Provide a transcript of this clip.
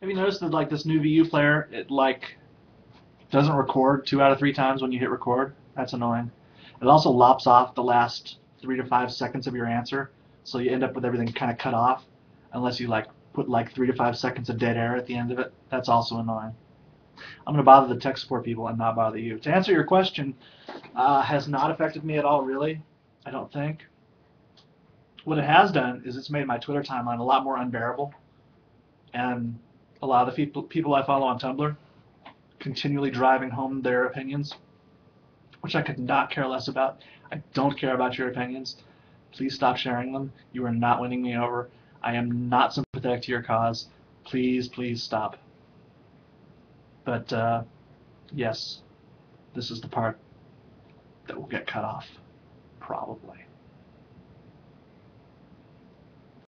Have you noticed that like this new VU player, it like doesn't record two out of three times when you hit record? That's annoying. It also lops off the last three to five seconds of your answer, so you end up with everything kind of cut off, unless you like put like three to five seconds of dead air at the end of it. That's also annoying. I'm going to bother the tech support people and not bother you. To answer your question, uh, has not affected me at all, really. I don't think. What it has done is it's made my Twitter timeline a lot more unbearable, and a lot of the people people I follow on Tumblr continually driving home their opinions, which I could not care less about. I don't care about your opinions. Please stop sharing them. You are not winning me over. I am not sympathetic to your cause. Please, please stop. But uh, yes, this is the part that will get cut off, probably.